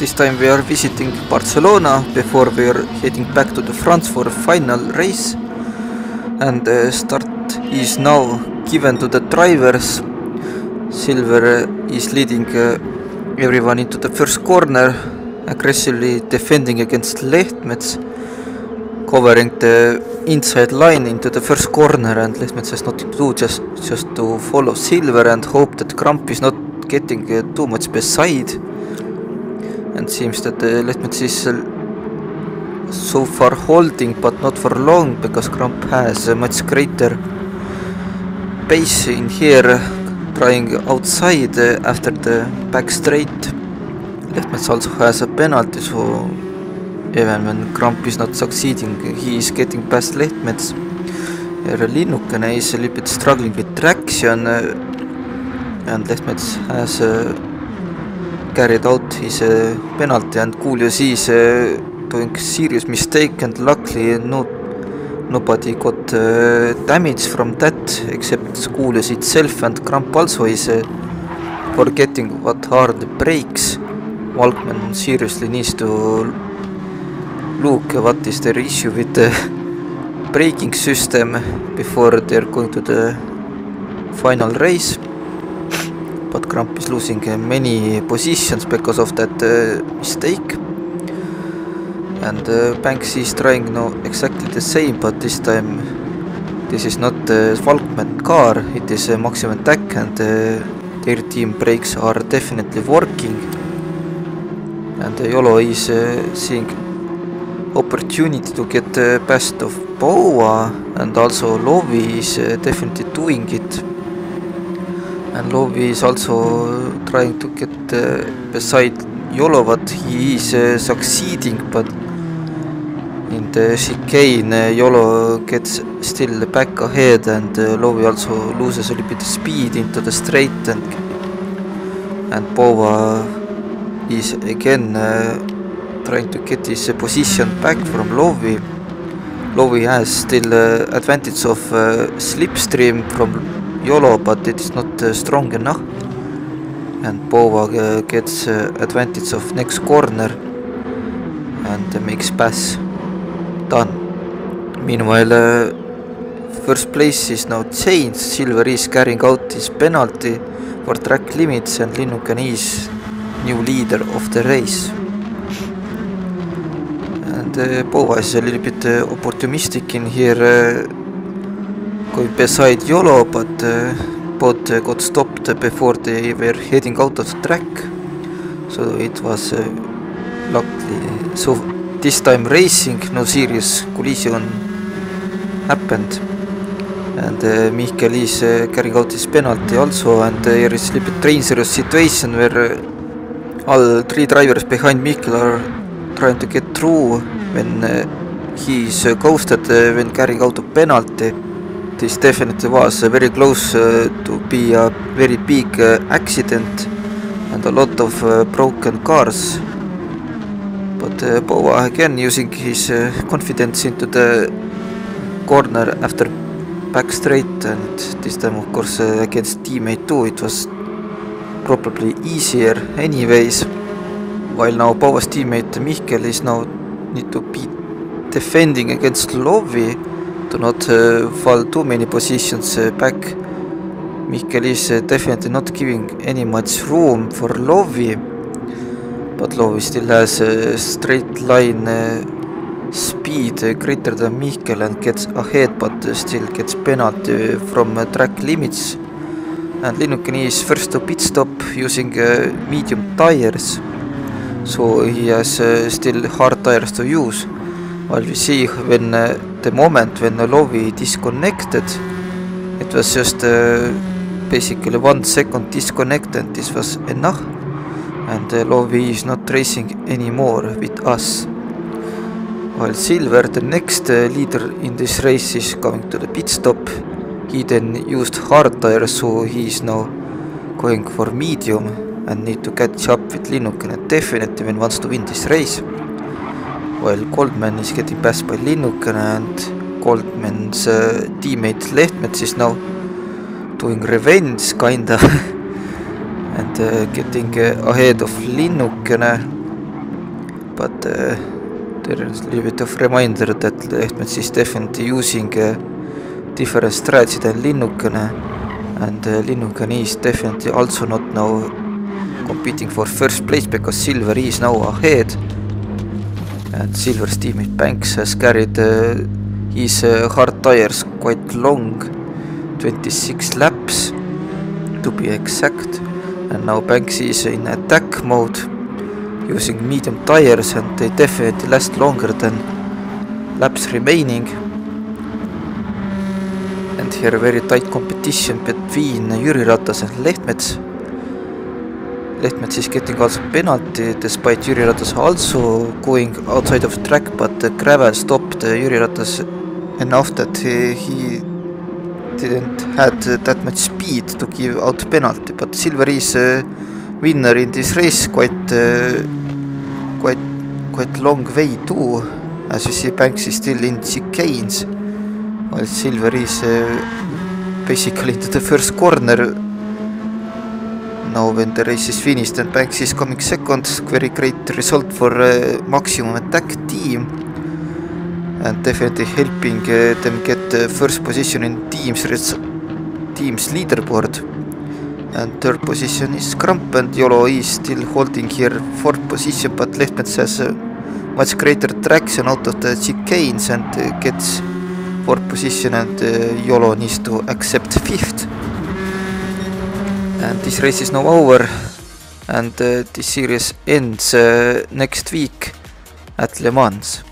this time we are visiting Barcelona before we are heading back to the France for final race. And uh, start is now given to the drivers. Silver uh, is leading uh, everyone into the first corner, aggressively defending against Lehtmets, covering the inside line into the first corner and Lehtmets has nothing to do, just, just to follow Silver and hope that Kramp is not getting uh, too much beside. And seems that uh, Lehtmets is so far holding, but not for long, because Kramp has a much greater pace in here, trying outside uh, after the back straight. Lehtmets also has a penalty, so even when Kramp is not succeeding, he is getting past Lehtmets. Here Linnukene is a little bit struggling with traction, uh, and Lehtmets has uh, carried out his uh, penalty, and Coolios is uh, doing serious mistake, and luckily no nobody got uh, damage from that except Coolios itself, and Kramp also is uh, forgetting what the brakes. Walkman seriously needs to look what is their issue with the braking system before they're going to the final race. But Kramp is losing many positions because of that uh, mistake. And uh, Banks is trying now exactly the same, but this time this is not the Falkman car, it is a Maximum Attack and uh, their team brakes are definitely working. And uh, Yolo is uh, seeing opportunity to get uh, best of Boa and also Lovi is uh, definitely doing it. And Lovi is also trying to get uh, beside Yolo, but he is uh, succeeding, but in the chicane uh, Yolo gets still back ahead and uh, Lovi also loses a little bit speed into the straight and and Boa is again uh, trying to get his uh, position back from Lovi. Lovi has still uh, advantage of uh, slipstream from Yolo, but it is not uh, strong enough. And Bova uh, gets uh, advantage of next corner and uh, makes pass. Done. Meanwhile, uh, first place is now changed. Silver is carrying out his penalty for track limits and Linnuken is new leader of the race. And uh, Bova is a little bit uh, opportunistic in here, uh, going beside Yolo, but uh, uh, got stopped before they were heading out of track. So it was uh, luckily. So this time racing, no serious collision happened. And uh, Mihkel is uh, carrying out his penalty also, and uh, here is a little bit dangerous situation where uh, all three drivers behind Mihkel are trying to get through when uh, he is uh, ghosted uh, when carrying out a penalty. This definitely was very close uh, to be a very big uh, accident and a lot of uh, broken cars. But uh, Boa again using his confidence into the corner after back straight and this time of course against teammate too it was probably easier anyways while now Boa's teammate Mihkel is now need to be defending against Lovi to not uh, fall too many positions uh, back. Mihkel is uh, definitely not giving any much room for Lovi, but Lovi still has a straight line speed greater than Mihkel and gets ahead, but still gets penalty from track limits. And Linnuken is first to pit stop using medium tires so he has still hard tires to use. While we see when uh, the moment when Lovi disconnected, it was just uh, basically one second disconnect and this was enough. And uh, Lovi is not racing anymore with us. While Silver, the next uh, leader in this race, is coming to the pit stop. He then used hard tires, so he is now going for medium and need to catch up with Linnukene definitely when wants to win this race. While Goldman is getting passed by Linnukene and Goldman's uh, teammate Lehtmets is now doing revenge kinda and uh, getting uh, ahead of Linnukene. But uh, there is a little bit of reminder that Lehtmets is definitely using uh, different strategy than Linnukene. And uh, Linnukene is definitely also not now competing for first place because Silver is now ahead and Silver's teammate Banks has carried uh, his uh, hard tires quite long 26 laps to be exact. And now Banks is in attack mode using medium tires and they definitely last longer than laps remaining. And here very tight competition between Jüri Ratas and Lehtmets Lehtmets is getting also penalty despite Jüri Ratas also going outside of track but the gravel stopped Jüri Ratas enough that he, he didn't had that much speed to give out penalty but Silver is a winner in this race quite uh, quite quite long way too. As you see Banks is still in chicanes while Silver is uh, basically into the first corner race is finished and Banks is coming second, very great result for uh, Maximum Attack team. And definitely helping uh, them get the first position in teams teams leaderboard. And third position is Crump and Yolo is still holding here fourth position but Lehtmets has a much greater traction out of the chicanes and uh, gets fourth position and uh, Yolo needs to accept fifth and this race is now over and uh, this series ends uh, next week at Le Mans.